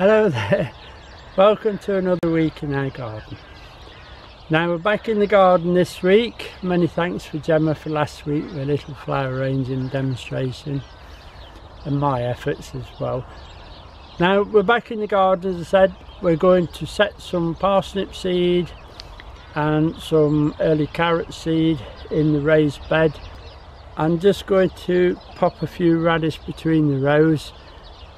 Hello there, welcome to another week in our garden. Now we're back in the garden this week. Many thanks for Gemma for last week, the little flower arranging demonstration and my efforts as well. Now we're back in the garden as I said, we're going to set some parsnip seed and some early carrot seed in the raised bed. I'm just going to pop a few radish between the rows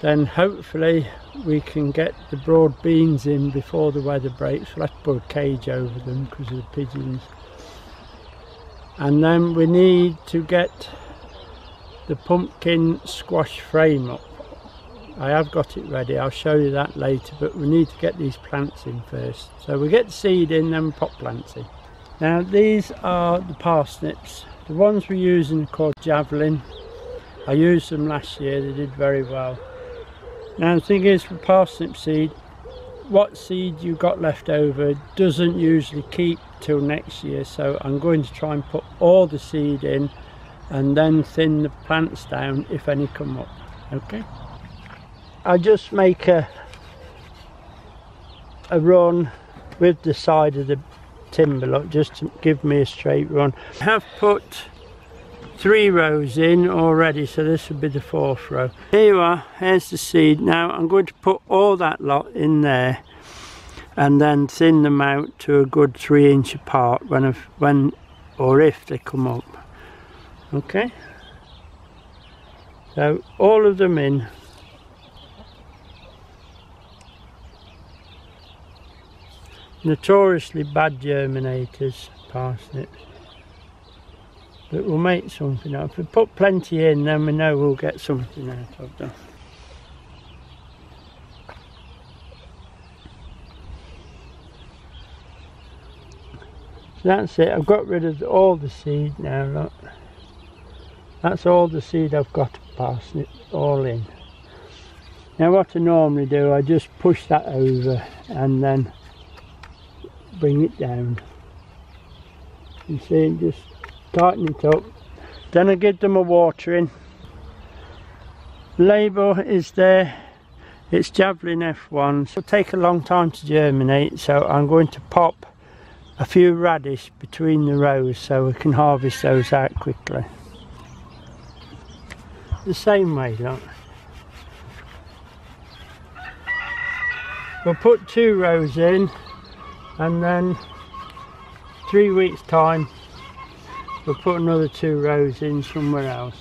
then hopefully we can get the broad beans in before the weather breaks. We'll have to put a cage over them because of the pigeons. And then we need to get the pumpkin squash frame up. I have got it ready, I'll show you that later, but we need to get these plants in first. So we get the seed in, then we pop plants in. Now these are the parsnips. The ones we're using are called Javelin. I used them last year, they did very well. Now the thing is for parsnip seed, what seed you got left over doesn't usually keep till next year. So I'm going to try and put all the seed in and then thin the plants down if any come up. Okay? I just make a a run with the side of the timber look just to give me a straight run. I have put three rows in already so this would be the fourth row. Here you are here's the seed. Now I'm going to put all that lot in there and then thin them out to a good three inch apart when when or if they come up. Okay? So all of them in. Notoriously bad germinators parsnips we'll make something out. If we put plenty in then we know we'll get something out of them. So that's it, I've got rid of all the seed now, look. That's all the seed I've got of parsnip, all in. Now what I normally do, I just push that over and then bring it down. You see, just tighten it up then I give them a watering label is there. It's Javelin F1 it'll take a long time to germinate so I'm going to pop a few radish between the rows so we can harvest those out quickly. The same way look we'll put two rows in and then three weeks time we'll put another two rows in somewhere else.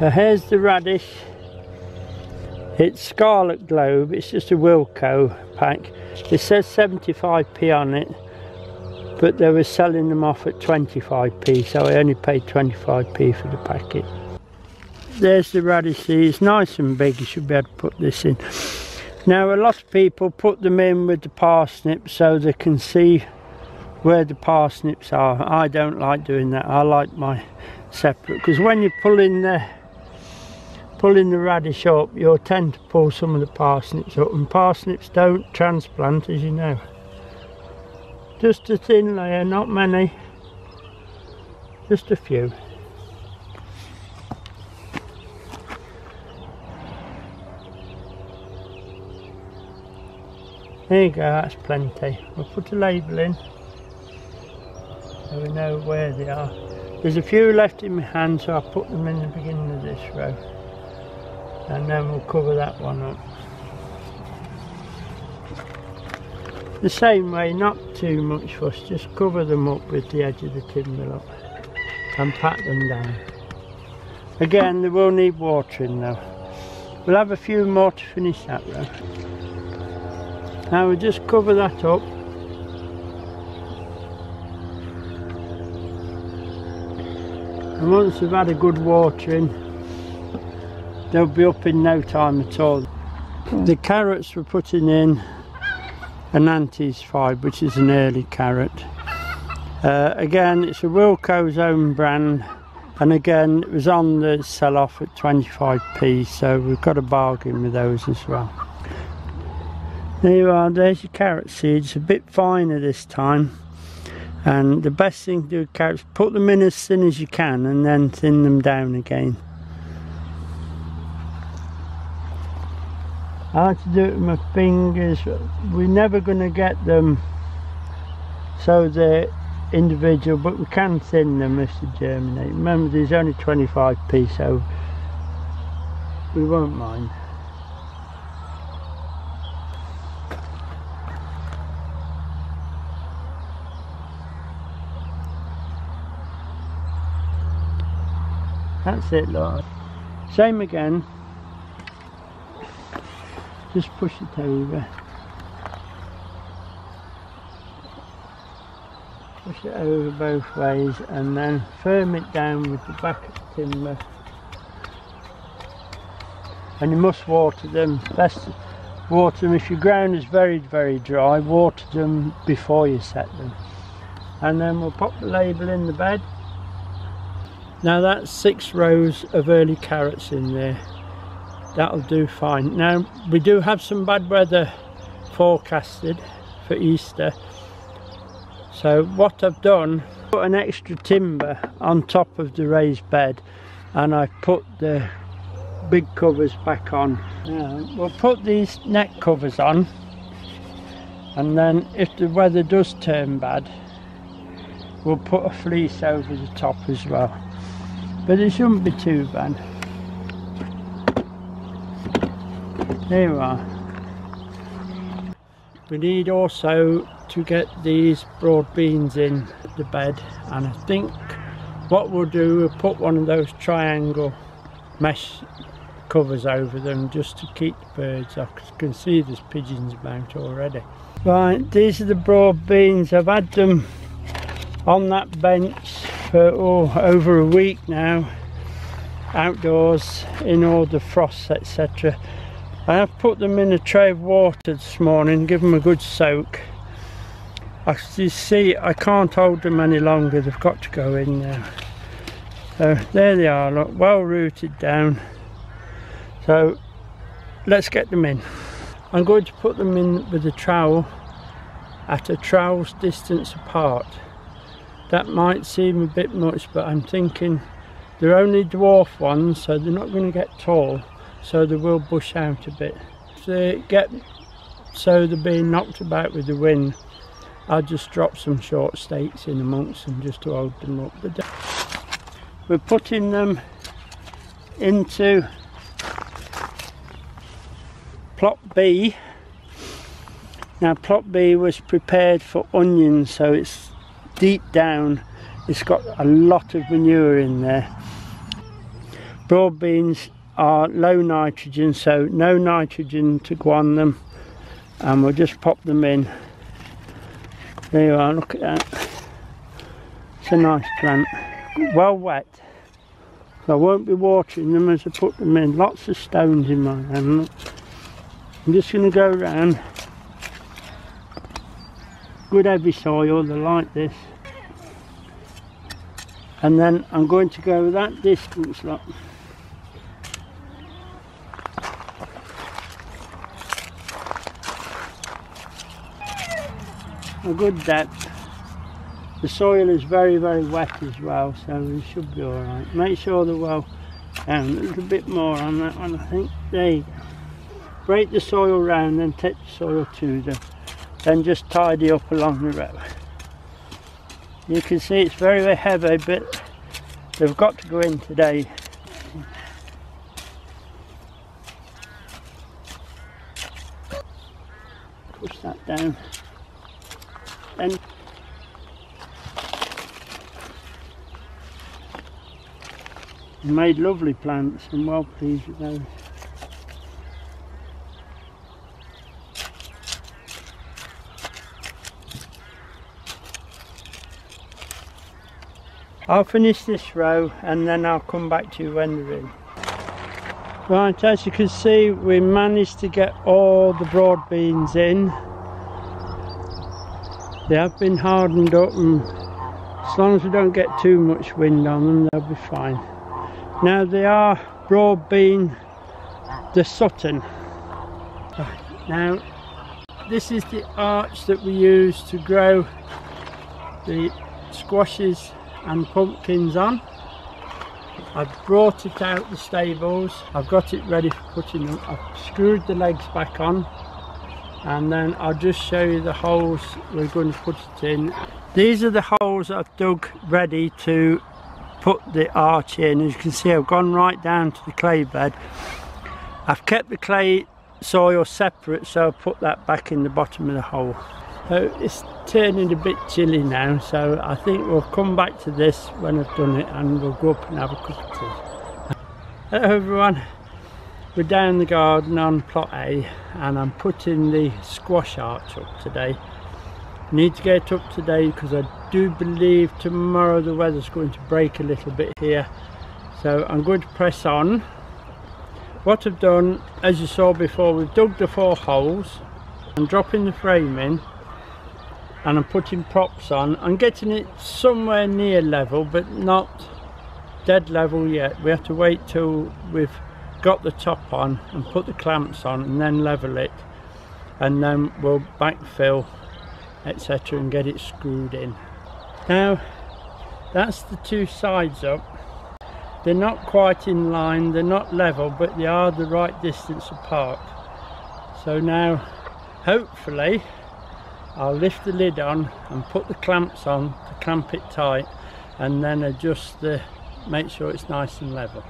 Now here's the radish. It's Scarlet Globe. It's just a Wilko pack. It says 75p on it but they were selling them off at 25p so I only paid 25p for the packet. There's the radish. It's nice and big. You should be able to put this in. Now a lot of people put them in with the parsnip so they can see where the parsnips are. I don't like doing that. I like my separate because when you're pulling the pulling the radish up you'll tend to pull some of the parsnips up and parsnips don't transplant as you know. Just a thin layer, not many. Just a few. There you go, that's plenty. We'll put a label in so we know where they are. There's a few left in my hand so I'll put them in the beginning of this row and then we'll cover that one up. The same way, not too much fuss, just cover them up with the edge of the timber up and pat them down. Again, they will need watering though. We'll have a few more to finish that row. Now we'll just cover that up and once we've had a good watering they'll be up in no time at all. The carrots we're putting in an Nantes 5 which is an early carrot. Uh, again it's a Wilko's own brand and again it was on the sell off at 25p so we've got a bargain with those as well. There you are there's your carrot seeds a bit finer this time and the best thing to do with carrots put them in as thin as you can and then thin them down again I like to do it with my fingers. We're never going to get them so they're individual, but we can thin them if they germinate. Remember, there's only 25p, so we won't mind. That's it, Lord. Same again. Just push it over. Push it over both ways and then firm it down with the back of the timber. And you must water them. Best water them if your ground is very, very dry. Water them before you set them. And then we'll pop the label in the bed now that's six rows of early carrots in there. That'll do fine. Now we do have some bad weather forecasted for Easter. So what I've done, put an extra timber on top of the raised bed and I put the big covers back on. Now we'll put these net covers on and then if the weather does turn bad we'll put a fleece over the top as well but it shouldn't be too bad. There we are. We need also to get these broad beans in the bed and I think what we'll do we'll put one of those triangle mesh covers over them just to keep the birds off you can see there's pigeons about already. Right, these are the broad beans. I've had them on that bench for oh, over a week now outdoors in all the frosts etc I have put them in a tray of water this morning give them a good soak. As you see I can't hold them any longer they've got to go in now. So there they are look well rooted down. So let's get them in. I'm going to put them in with a trowel at a trowel's distance apart that might seem a bit much but I'm thinking they're only dwarf ones so they're not going to get tall so they will bush out a bit. If they get so they're being knocked about with the wind I'll just drop some short stakes in amongst them just to hold them up. But we're putting them into plot B. Now plot B was prepared for onions so it's deep down it's got a lot of manure in there. Broad beans are low nitrogen so no nitrogen to go on them. And we'll just pop them in. There you are look at that. It's a nice plant. Well wet. So I won't be watering them as I put them in. Lots of stones in my hand I'm just going to go around. Good heavy soil they like this and then I'm going to go that distance look a good depth. The soil is very very wet as well so it should be all right. Make sure they're well down a little bit more on that one I think. There you go. Break the soil round then take the soil to them then just tidy up along the road you can see it's very very heavy but they've got to go in today. Push that down. And made lovely plants I'm well pleased with those I'll finish this row and then I'll come back to you when. Right, as you can see we managed to get all the broad beans in. They have been hardened up and as long as we don't get too much wind on them they'll be fine. Now they are broad bean the Sutton. Now this is the arch that we use to grow the squashes and pumpkins on. I've brought it out the stables. I've got it ready for putting them I've screwed the legs back on. And then I'll just show you the holes we're going to put it in. These are the holes I've dug ready to put the arch in. As you can see I've gone right down to the clay bed. I've kept the clay soil separate so I'll put that back in the bottom of the hole so it's turning a bit chilly now so I think we'll come back to this when I've done it and we'll go up and have a cup of tea. Hello everyone. We're down in the garden on plot A and I'm putting the squash arch up today. Need to get up today because I do believe tomorrow the weather's going to break a little bit here. So I'm going to press on. What I've done as you saw before we've dug the four holes I'm dropping the frame in and I'm putting props on. I'm getting it somewhere near level but not dead level yet. We have to wait till we've got the top on and put the clamps on and then level it. And then we'll backfill etc and get it screwed in. Now that's the two sides up. They're not quite in line they're not level but they are the right distance apart. So now hopefully I'll lift the lid on and put the clamps on to clamp it tight and then adjust the make sure it's nice and level.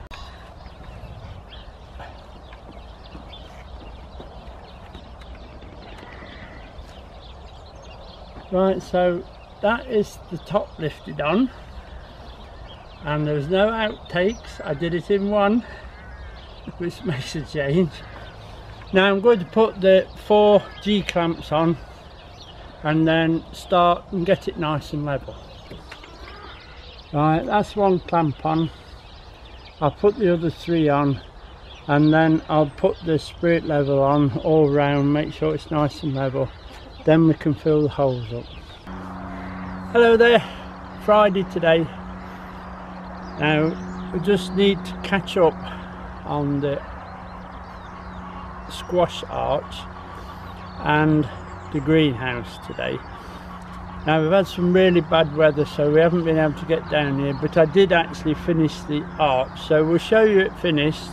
Right so that is the top lifted on and there's no outtakes. I did it in one which makes a change. Now I'm going to put the four G clamps on and then start and get it nice and level. Right that's one clamp on. I'll put the other three on and then I'll put the spirit level on all round make sure it's nice and level. Then we can fill the holes up. Hello there Friday today. Now we just need to catch up on the squash arch and the greenhouse today. Now we've had some really bad weather so we haven't been able to get down here but I did actually finish the arch. So we'll show you it finished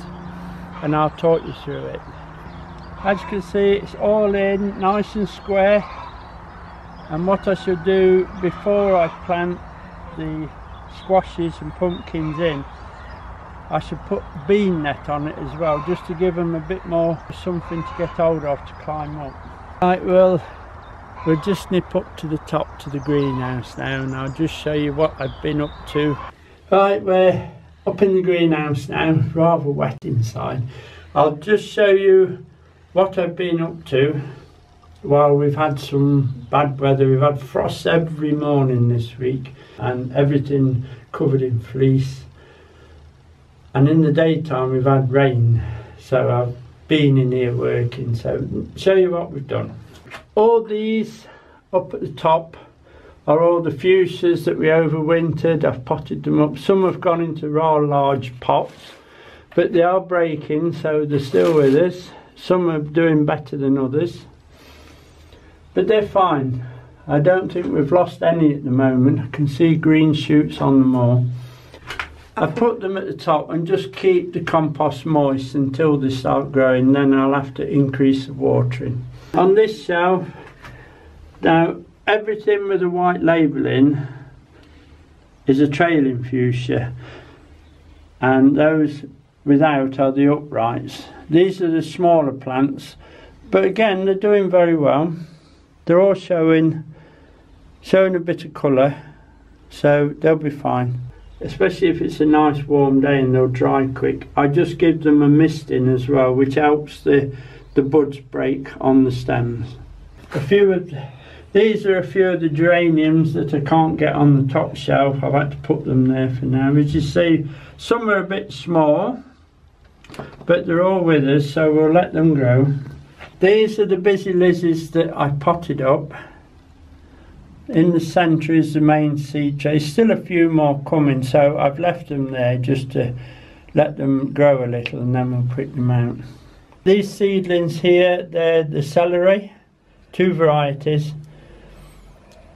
and I'll talk you through it. As you can see it's all in nice and square. And what I should do before I plant the squashes and pumpkins in I should put bean net on it as well just to give them a bit more something to get hold of to climb up right well we'll just nip up to the top to the greenhouse now and I'll just show you what I've been up to. Right we're up in the greenhouse now rather wet inside. I'll just show you what I've been up to while we've had some bad weather. We've had frost every morning this week and everything covered in fleece. And in the daytime we've had rain so I've been in here working so show you what we've done all these up at the top are all the fuchsias that we overwintered I've potted them up some have gone into rather large pots but they are breaking so they're still with us some are doing better than others. But they're fine. I don't think we've lost any at the moment. I can see green shoots on them all. I put them at the top and just keep the compost moist until they start growing. Then I'll have to increase the watering. On this shelf, now everything with a white labelling is a trailing fuchsia and those without are the uprights. These are the smaller plants, but again, they're doing very well. They're all showing, showing a bit of colour, so they'll be fine. Especially if it's a nice warm day and they'll dry quick. I just give them a misting as well, which helps the, the buds break on the stems. A few of the, these are a few of the geraniums that I can't get on the top shelf. I've had to put them there for now. As you see, some are a bit small, but they're all with us so we'll let them grow these are the busy lizzies that I potted up in the centre is the main seed tray still a few more coming so I've left them there just to let them grow a little and then we'll pick them out. These seedlings here they're the celery two varieties.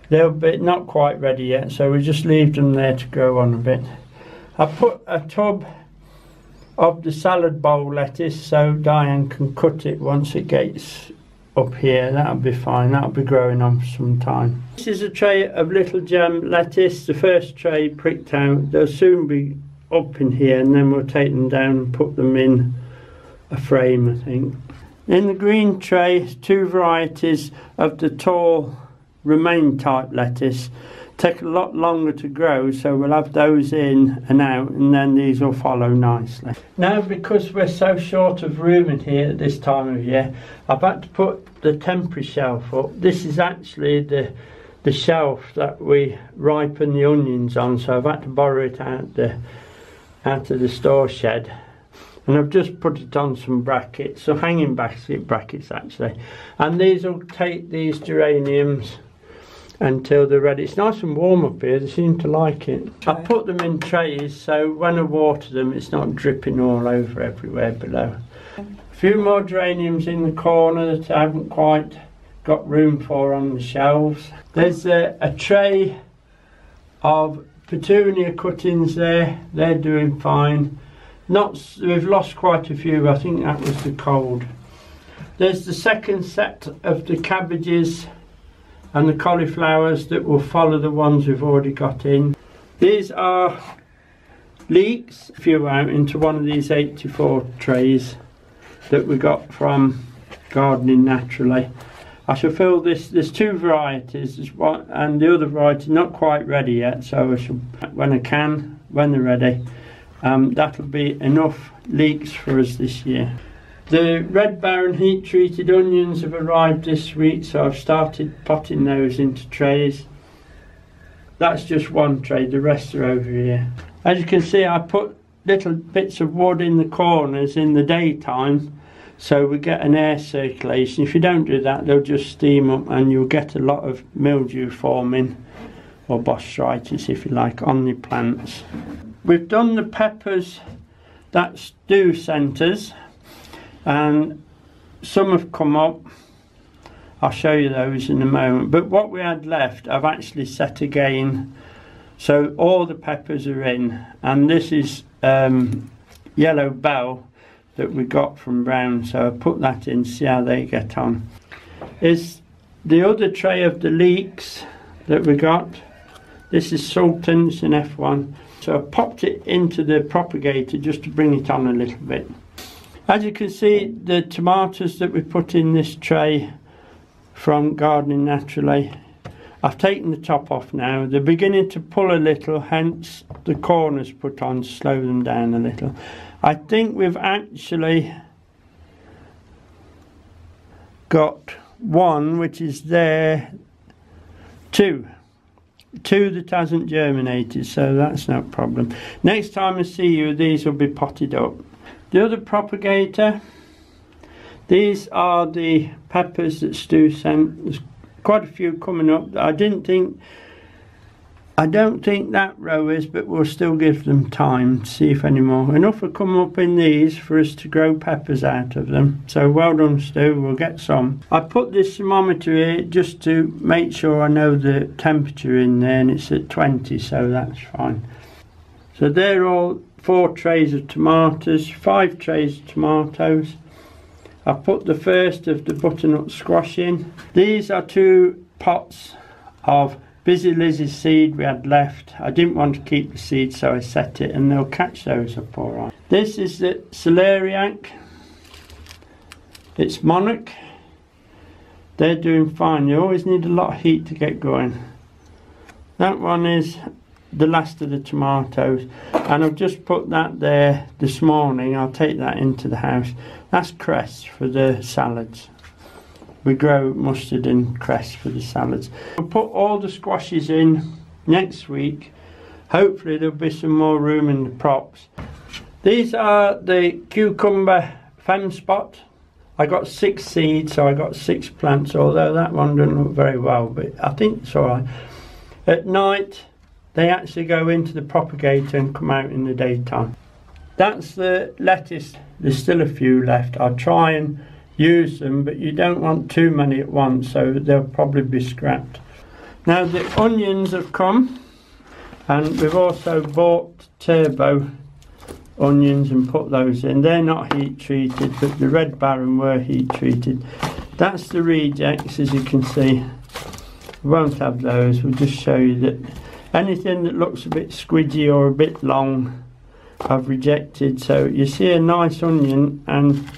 They're be, not quite ready yet so we just leave them there to grow on a bit. I put a tub of the salad bowl lettuce so Diane can cut it once it gets up here. That'll be fine. That'll be growing on for some time. This is a tray of little gem lettuce. The first tray pricked out. They'll soon be up in here and then we'll take them down and put them in a frame I think. In the green tray, two varieties of the tall romaine type lettuce take a lot longer to grow so we'll have those in and out and then these will follow nicely. Now because we're so short of room in here at this time of year I've had to put the temporary shelf up. This is actually the the shelf that we ripen the onions on so I've had to borrow it out the out of the store shed and I've just put it on some brackets, so hanging basket brackets actually and these will take these geraniums until they're ready. It's nice and warm up here, they seem to like it. I put them in trays so when I water them it's not dripping all over everywhere below. A few more geraniums in the corner that I haven't quite got room for on the shelves. There's a, a tray of petunia cuttings there, they're doing fine. Not, we've lost quite a few, I think that was the cold. There's the second set of the cabbages and the cauliflowers that will follow the ones we've already got in. These are leeks, a few out into one of these 84 trays that we got from Gardening Naturally. I shall fill this, there's two varieties, there's one, and the other variety not quite ready yet, so I shall, when I can, when they're ready, um, that'll be enough leeks for us this year. The Red Baron heat treated onions have arrived this week so I've started potting those into trays. That's just one tray, the rest are over here. As you can see I put little bits of wood in the corners in the daytime so we get an air circulation. If you don't do that they'll just steam up and you'll get a lot of mildew forming or botrytis if you like on the plants. We've done the peppers that's sent us and some have come up. I'll show you those in a moment. But what we had left I've actually set again. So all the peppers are in. And this is um, yellow bell that we got from Brown. So I put that in see how they get on. Is the other tray of the leeks that we got. This is Sultans in F1 so I popped it into the propagator just to bring it on a little bit as you can see, the tomatoes that we put in this tray from Gardening Naturally, I've taken the top off now. They're beginning to pull a little, hence the corners put on to slow them down a little. I think we've actually got one which is there, two. Two that hasn't germinated, so that's no problem. Next time I see you, these will be potted up. The other propagator, these are the peppers that Stu sent. There's quite a few coming up. I didn't think, I don't think that row is, but we'll still give them time to see if any more. Enough will come up in these for us to grow peppers out of them. So well done Stu, we'll get some. I put this thermometer here just to make sure I know the temperature in there and it's at 20 so that's fine. So they're all four trays of tomatoes, five trays of tomatoes. I put the first of the butternut squash in. These are two pots of Busy Lizzie's seed we had left. I didn't want to keep the seed so I set it and they'll catch those up alright. This is the celeriac. It's monarch. They're doing fine. You always need a lot of heat to get going. That one is the last of the tomatoes. And I've just put that there this morning. I'll take that into the house. That's cress for the salads. We grow mustard and cress for the salads. I'll put all the squashes in next week. Hopefully there'll be some more room in the props. These are the cucumber Femspot. I got six seeds so I got six plants although that one doesn't look very well but I think it's alright at night they actually go into the propagator and come out in the daytime. That's the lettuce. There's still a few left. I'll try and use them, but you don't want too many at once, so they'll probably be scrapped. Now the onions have come, and we've also bought turbo onions and put those in. They're not heat treated, but the Red Baron were heat treated. That's the rejects, as you can see. We won't have those, we'll just show you that anything that looks a bit squidgy or a bit long, I've rejected. So you see a nice onion, and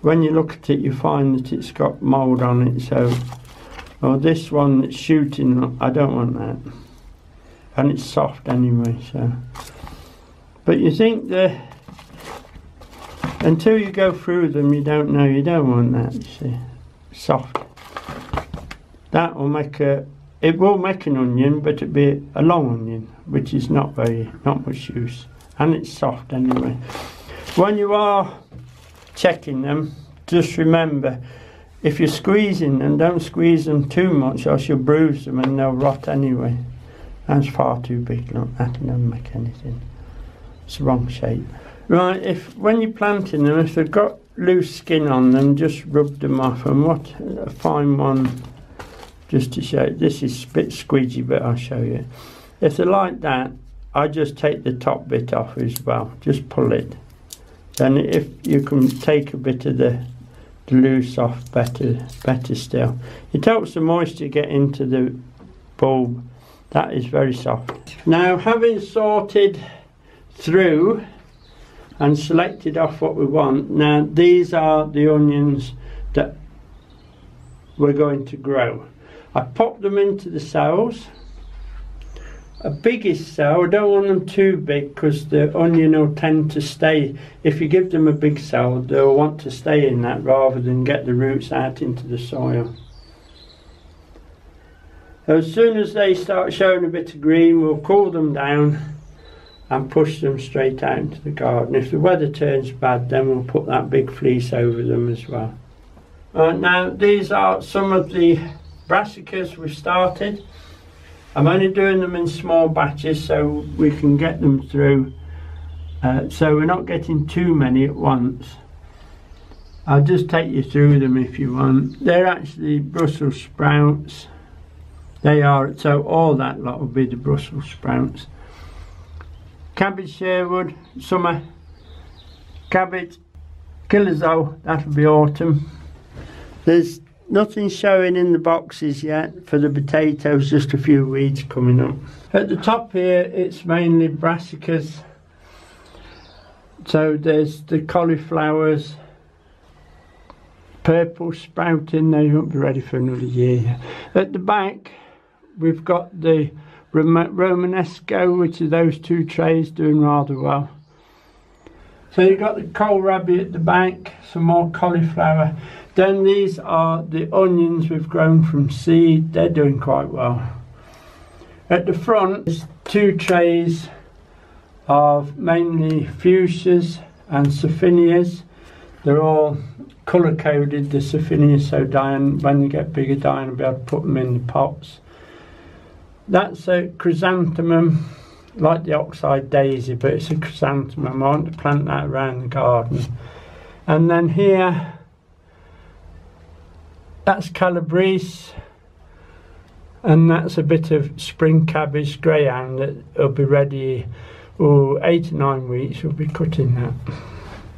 when you look at it, you find that it's got mould on it. So, well, this one that's shooting, I don't want that. And it's soft anyway, so. But you think that until you go through them, you don't know. You don't want that. You see, soft. That will make a. It will make an onion, but it'll be a long onion, which is not very, not much use, and it's soft anyway. When you are checking them, just remember, if you're squeezing them, don't squeeze them too much, or you'll bruise them and they'll rot anyway. That's far too big. Look, that doesn't make anything. It's the wrong shape. Right, if when you're planting them, if they've got loose skin on them, just rub them off. And what a fine one, just to show. This is a bit squeegee, but I'll show you. If they're like that, I just take the top bit off as well. Just pull it. Then if you can take a bit of the, the loose off, better, better still. It helps the moisture get into the bulb. That is very soft. Now, having sorted through and selected off what we want. Now these are the onions that we're going to grow. I pop them into the cells. A biggest cell, I don't want them too big because the onion will tend to stay. If you give them a big cell, they'll want to stay in that rather than get the roots out into the soil. As soon as they start showing a bit of green, we'll cool them down and push them straight out into the garden. If the weather turns bad, then we'll put that big fleece over them as well. Now, these are some of the brassicas we've started. I'm only doing them in small batches so we can get them through. Uh, so we're not getting too many at once. I'll just take you through them if you want. They're actually Brussels sprouts. They are, so all that lot will be the Brussels sprouts cabbage Sherwood, summer, cabbage Kilazol, that'll be autumn. There's nothing showing in the boxes yet for the potatoes, just a few weeds coming up. At the top here, it's mainly brassicas. So there's the cauliflowers, purple sprouting, they won't be ready for another year. At the back, we've got the Romanesco, which are those two trays doing rather well. So you've got the kohlrabi at the back, some more cauliflower. Then these are the onions we've grown from seed. They're doing quite well. At the front, there's two trays of mainly fuchsias and Surfinias. They're all colour coded, the Surfinias, so Diane, when they get bigger, Diane will be able to put them in the pots. That's a chrysanthemum, like the oxeye daisy, but it's a chrysanthemum. I want to plant that around the garden. And then here, that's calabrese, and that's a bit of spring cabbage greyhound that will be ready oh, eight or nine weeks we'll be cutting that.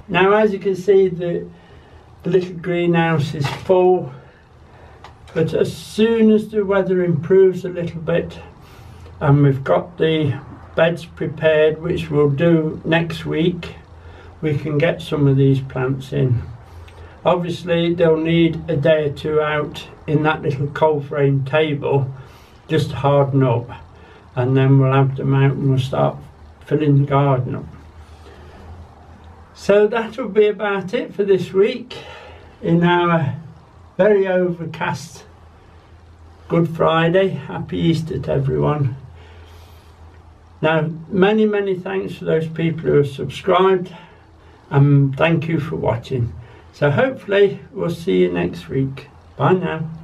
Now as you can see the, the little greenhouse is full but as soon as the weather improves a little bit and we've got the beds prepared which we'll do next week we can get some of these plants in obviously they'll need a day or two out in that little cold frame table just to harden up and then we'll have them out and we'll start filling the garden up so that will be about it for this week in our very overcast Good Friday. Happy Easter to everyone. Now, many, many thanks for those people who have subscribed and thank you for watching. So hopefully we'll see you next week. Bye now.